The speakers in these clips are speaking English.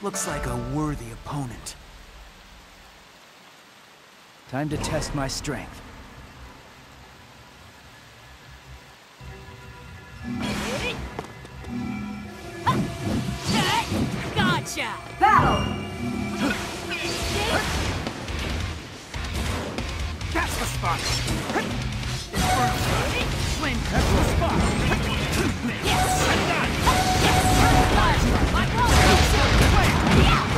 Looks like a worthy opponent. Time to test my strength. Gotcha! Battle! That's the spot! Swim! that's the spot! Yes! Yeah!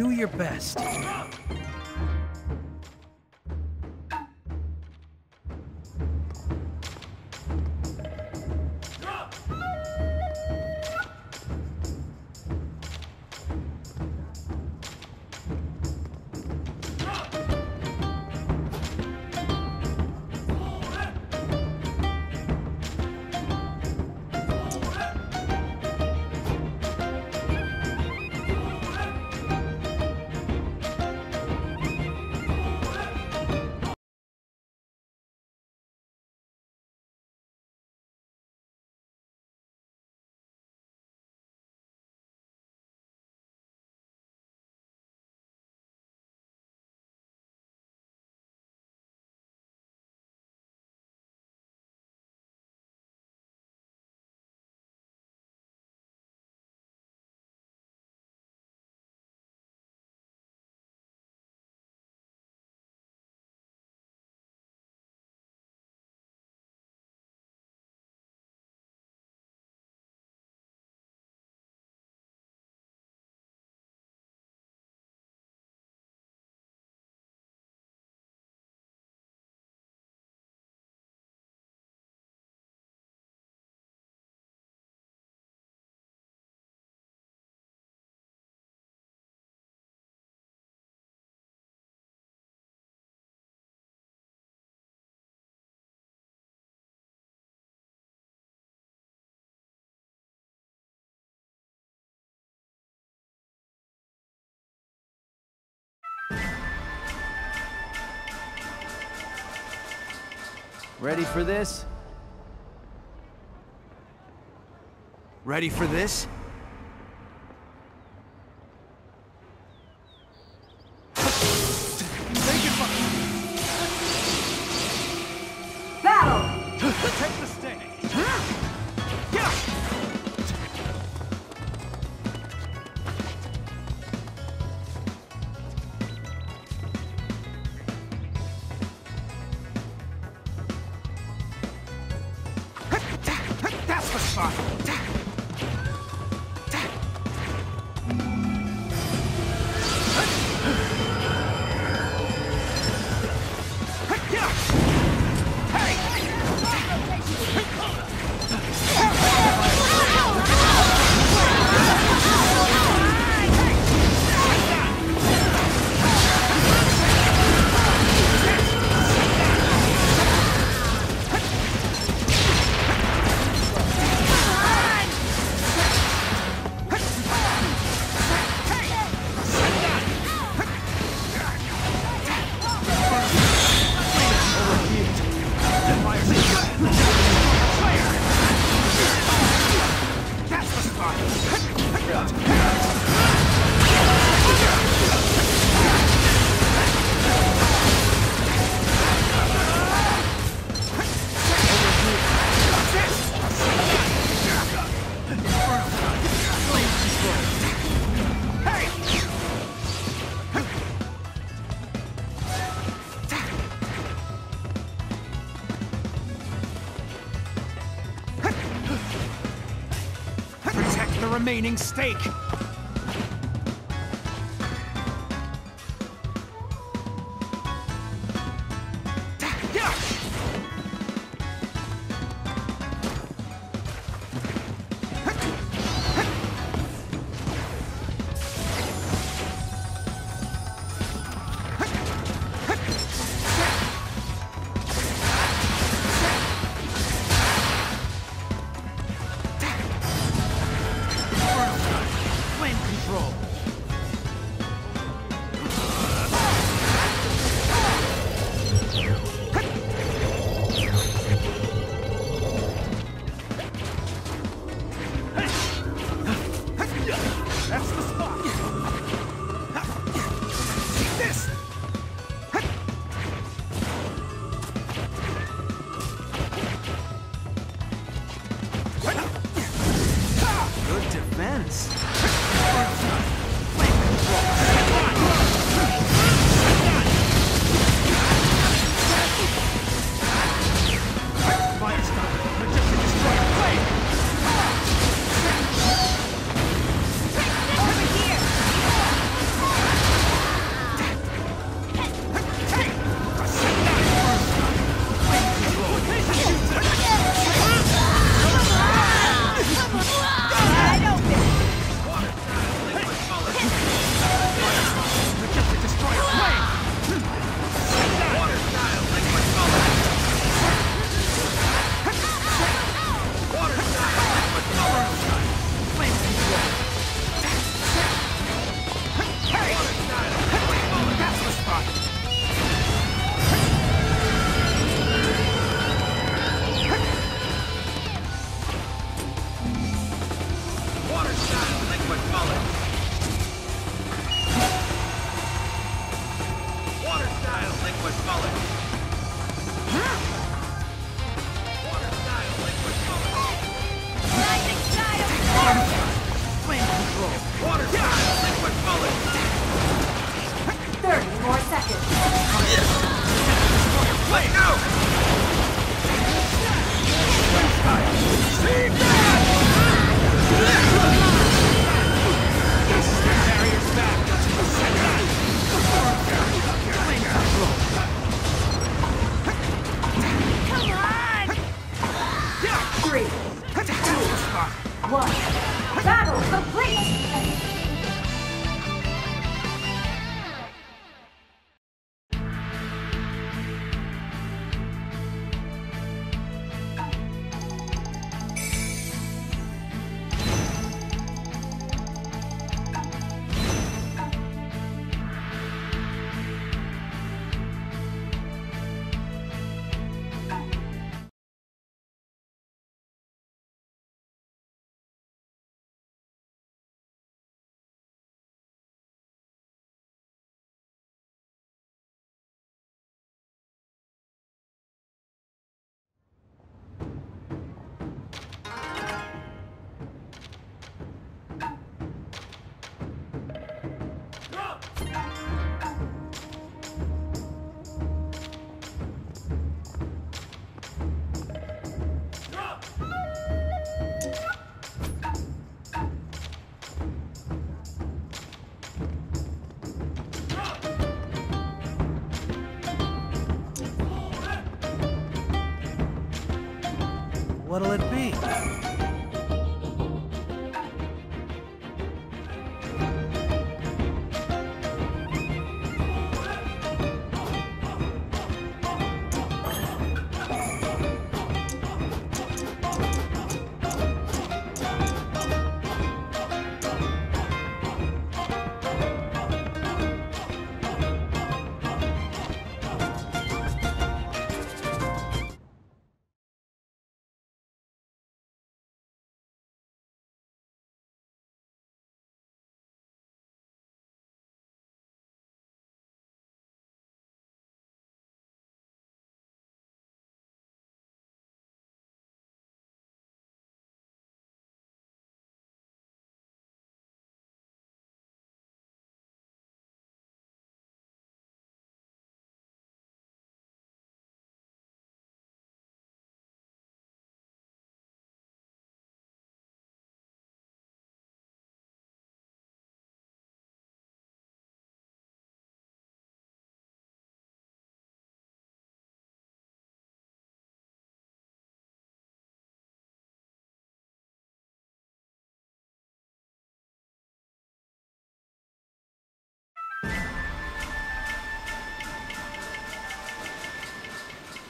Do your best. Ready for this? Ready for this? Stake. What'll it be?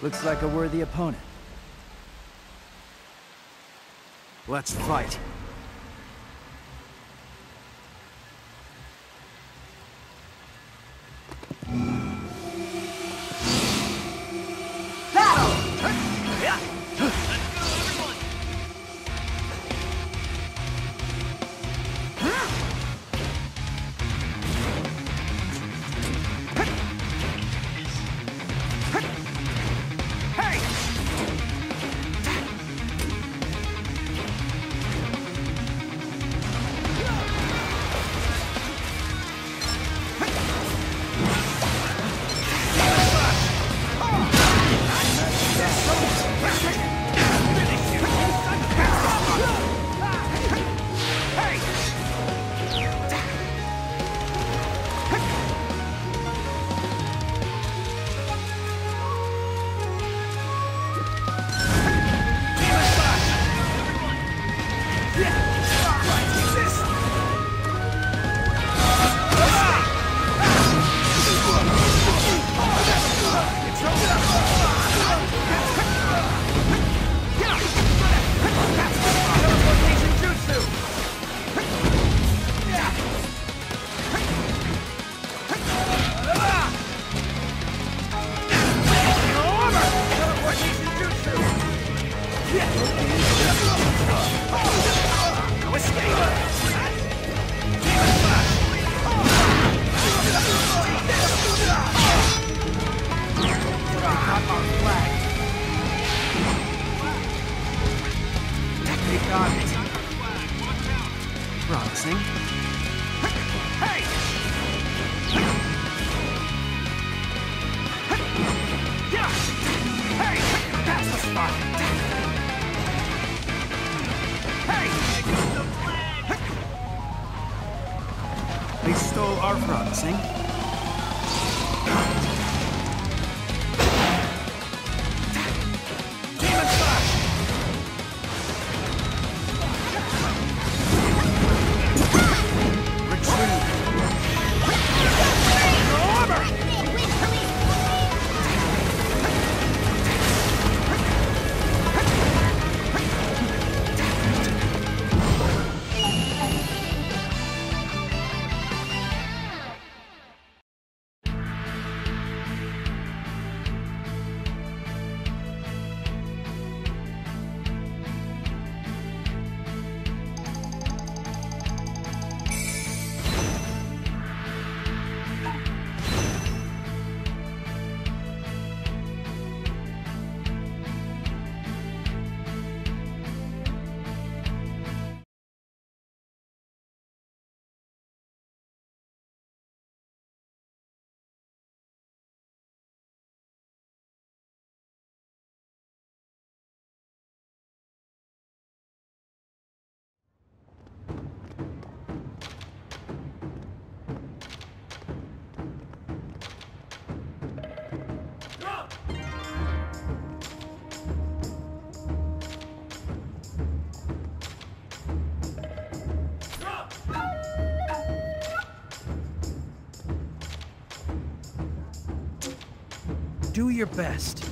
Looks like a worthy opponent. Let's fight. Do your best.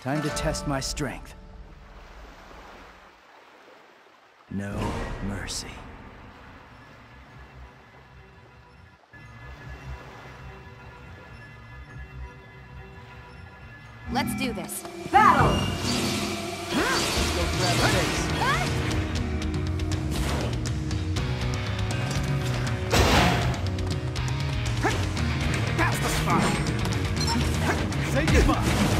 Time to test my strength. No mercy. Let's do this. Battle! Go grab a base. That's the spot! Say goodbye.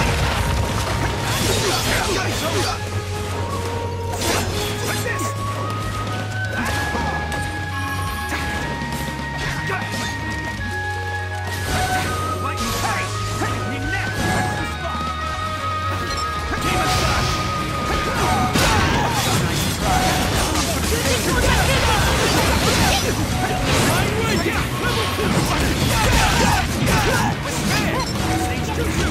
Let's go!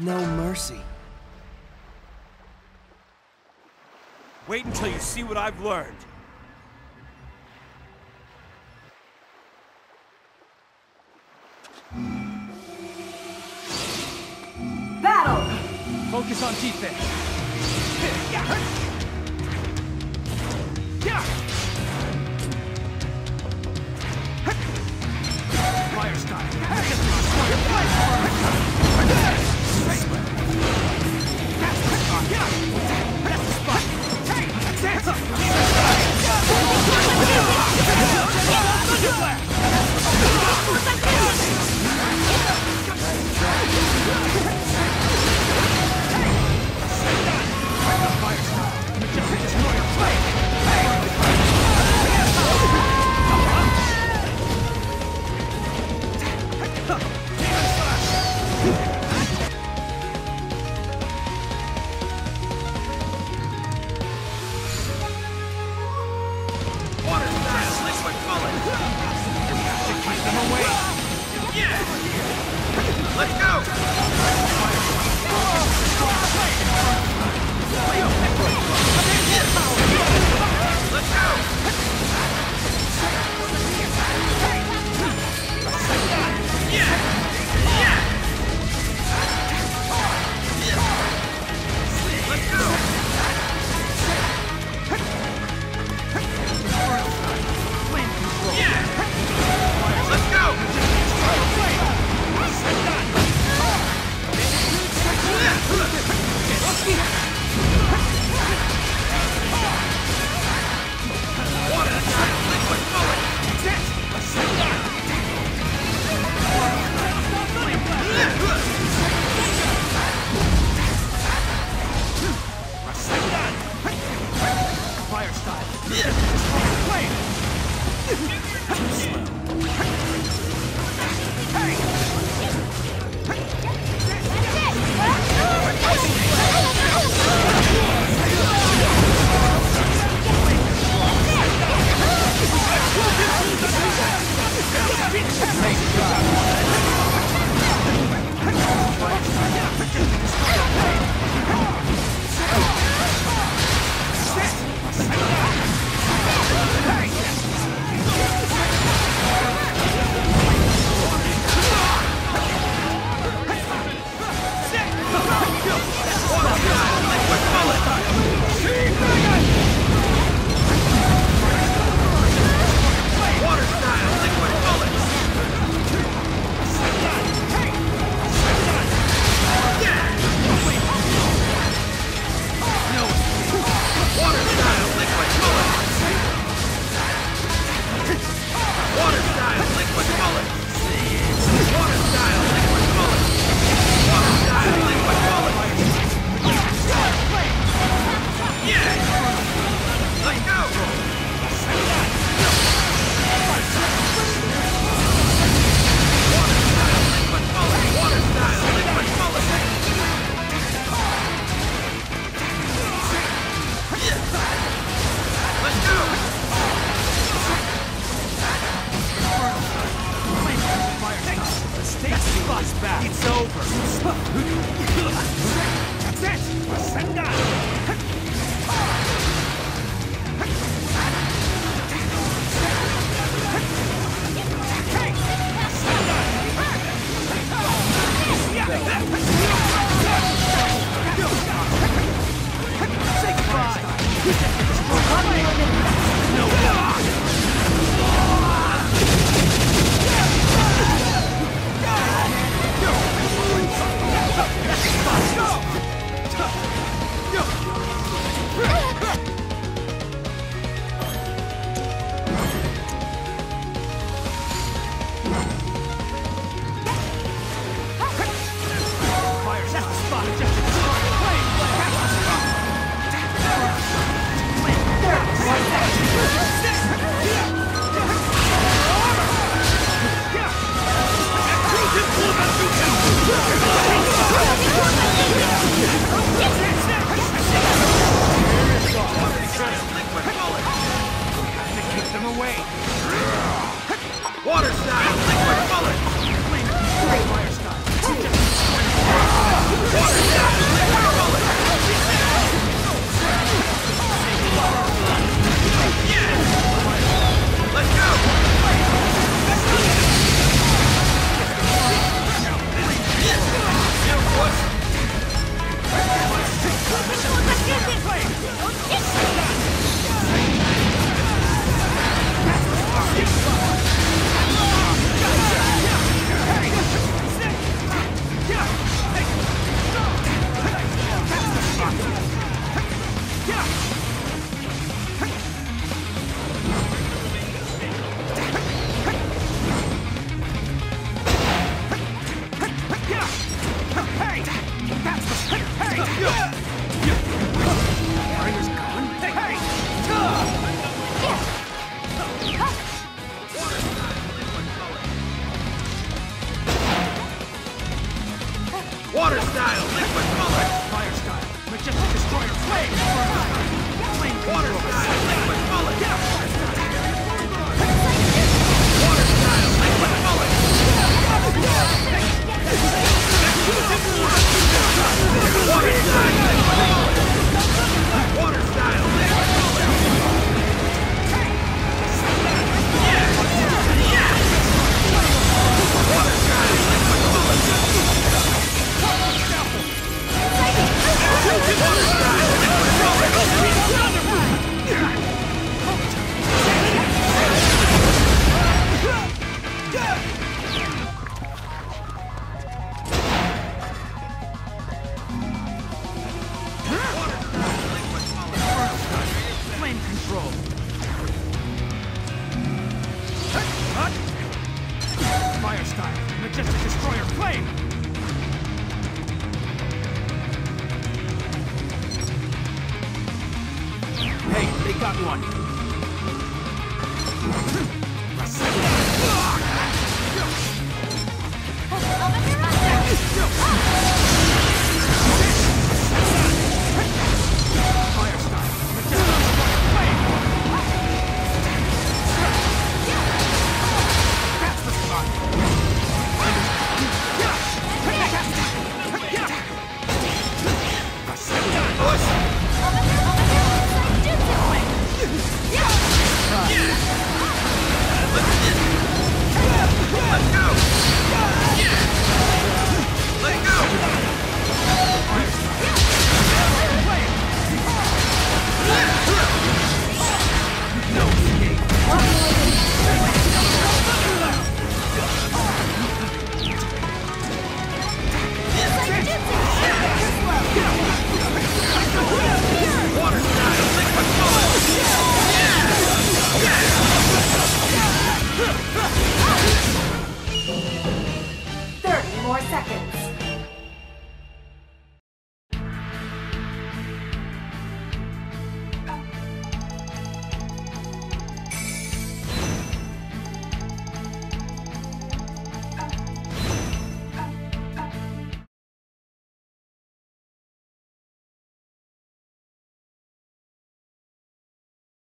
No mercy. Wait until you see what I've learned. Battle! Focus on defense. Fire style.